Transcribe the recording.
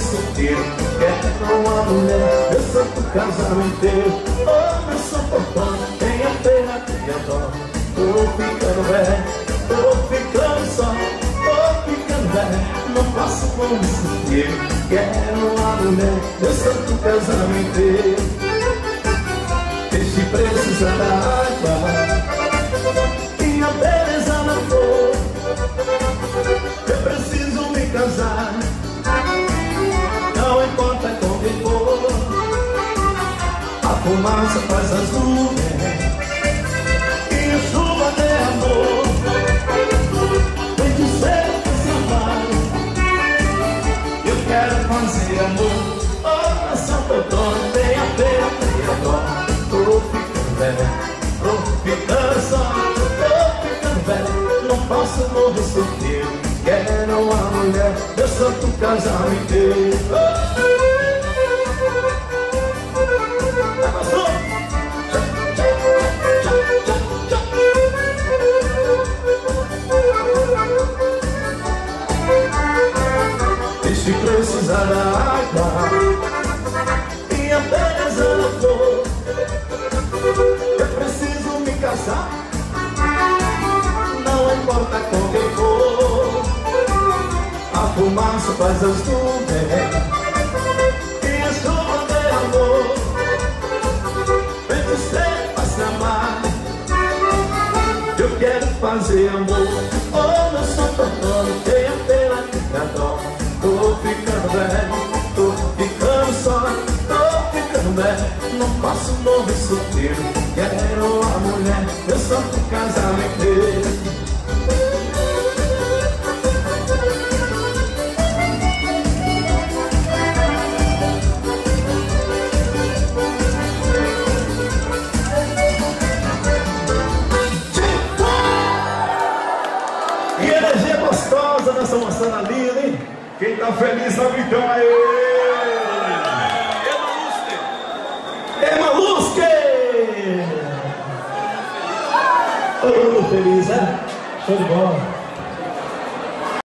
solteiro. Quero uma mulher, meu santo casamento. Oh, meu São Portão, tenha pena, tenha dó. Tô ficando velho, tô ficando só Tô ficando velho, não faço como solteiro Quero uma mulher, meu santo casamento fumaça faz as nuvens. E chuva é amor Vem de céu pra se amar Eu quero fazer amor. Oh, nessa outono Tem a pena, tem a dó Tô ficando velho Tô ficando só Tô ficando velho Não posso morrer solteiro Quero uma mulher Meu santo casamento E da água Minha beleza na flor Eu preciso me casar Não importa com quem for A fumaça faz as nuvens E a chuva de amor Vem você pra se amar Eu quero fazer amor Velho Não posso morrer solteiro Quero uma mulher Meu santo casamento E energia gostosa nessa moçada linda, hein? Quem tá feliz, um gritão aí! Todo mundo feliz, né? Show de bola!